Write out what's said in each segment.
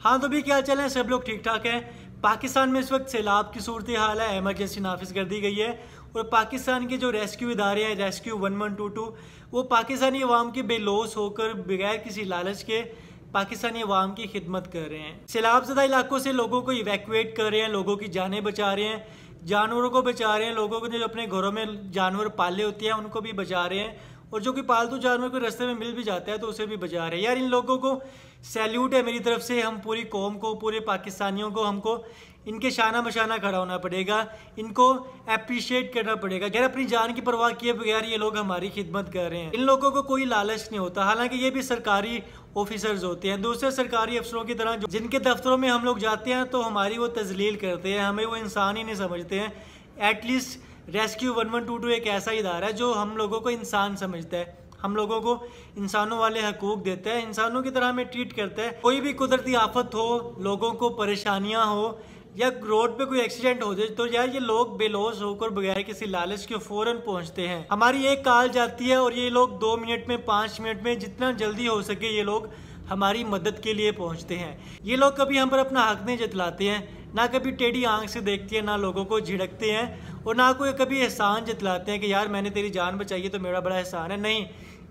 हाँ तो भी क्या चले सब लोग ठीक ठाक हैं। पाकिस्तान में इस वक्त सैलाब की सूरत हाल है एमरजेंसी नाफिज कर दी गई है। और पाकिस्तान के जो रेस्क्यू इदारे हैं rescue one one two two वो पाकिस्तानी अवाम के बेलोस होकर बगैर किसी लालच के पाकिस्तानी अवाम की खिदमत कर रहे हैं। सैलाब ज़दा इलाकों से लोगों को इवैक्यूएट कर रहे हैं, लोगों की जानें बचा रहे हैं, जानवरों को बचा रहे हैं, लोगों को जो अपने घरों में जानवर पाले होते हैं, उनको भी बचा रहे हैं। और जो कि पालतू जानवर को रास्ते में मिल भी जाता है तो उसे भी बचा रहे हैं। यार, इन लोगों को सैल्यूट है मेरी तरफ़ से। हम पूरी कौम को, पूरे पाकिस्तानियों को, हमको इनके शाना बशाना खड़ा होना पड़ेगा। इनको अप्रिशिएट करना पड़ेगा। यार अपनी जान की परवाह किए बगैर ये लोग हमारी खिदमत कर रहे हैं। इन लोगों को कोई लालच नहीं होता। हालाँकि ये भी सरकारी ऑफिसर्स होते हैं। दूसरे सरकारी अफसरों की तरह, जिनके दफ्तरों में हम लोग जाते हैं तो हमारी वो तजलील करते हैं। हमें वो इंसान ही नहीं समझते हैं। At least rescue one one two two एक ऐसा इदारा है जो हम लोगों को इंसान समझता है। हम लोगों को इंसानों वाले हकूक देता है, इंसानों की तरह हमें ट्रीट करता है। कोई भी कुदरती आफत हो, लोगों को परेशानियाँ हो, या रोड पे कोई एक्सीडेंट हो जाए तो यार ये लोग बेलोस होकर बगैर किसी लालच के फ़ौरन पहुँचते हैं। हमारी एक कॉल जाती है और ये लोग दो मिनट में, पाँच मिनट में जितना जल्दी हो सके ये लोग हमारी मदद के लिए पहुँचते हैं। ये लोग कभी हम पर अपना हक नहीं जतलाते हैं। ना कभी टेढ़ी आँख से देखते हैं, ना लोगों को झिड़कते हैं और ना कोई कभी एहसान जतलाते हैं कि यार मैंने तेरी जान बचाई है तो मेरा बड़ा एहसान है। नहीं,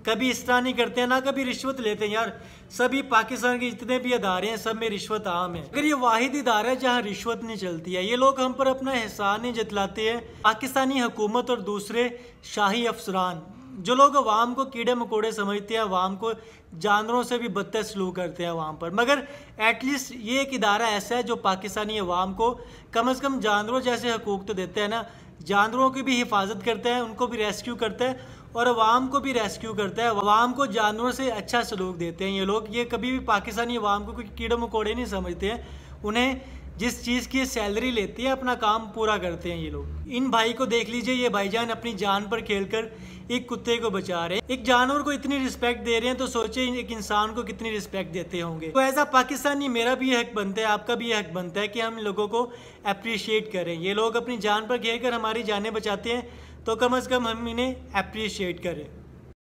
कभी इस तरह नहीं करते हैं, ना कभी रिश्वत लेते हैं। यार, सभी पाकिस्तान के जितने भी अदारे हैं, सब में रिश्वत आम है। अगर ये वाहिद इदारा है जहाँ रिश्वत नहीं चलती है, ये लोग हम पर अपना एहसान नहीं जतलाते हैं, पाकिस्तानी हुकूमत और दूसरे शाही अफसरान। जो लोग अवाम को कीड़े मकोड़े समझते हैं, वाम को जानवरों से भी बदतर सलूक करते हैं अवाम पर। मगर एटलीस्ट ये एक इदारा ऐसा है जो पाकिस्तानी अवाम को कम अज़ कम जानवरों जैसे हकूक़ तो देते हैं ना। जानवरों की भी हिफाजत करते हैं, उनको भी रेस्क्यू करते हैं और अवाम को भी रेस्क्यू करता है। अवाम को जानवरों से अच्छा सलूक देते हैं ये लोग। ये कभी भी पाकिस्तानी अवाम को कोई कीड़े मकोड़े नहीं समझते हैं। उन्हें जिस चीज़ की सैलरी लेती है, अपना काम पूरा करते हैं ये लोग। इन भाई को देख लीजिए, ये भाईजान अपनी जान पर खेलकर एक कुत्ते को बचा रहे हैं। एक जानवर को इतनी रिस्पेक्ट दे रहे हैं तो सोचे एक इंसान को कितनी रिस्पेक्ट देते होंगे। तो ऐसा पाकिस्तानी, मेरा भी हक बनता है, आपका भी हक बनता है कि हम लोगों को अप्रिशिएट करें। ये लोग अपनी जान पर खेल कर हमारी जानें बचाते हैं तो कम अज़ कम हम इन्हें अप्रिशिएट करें।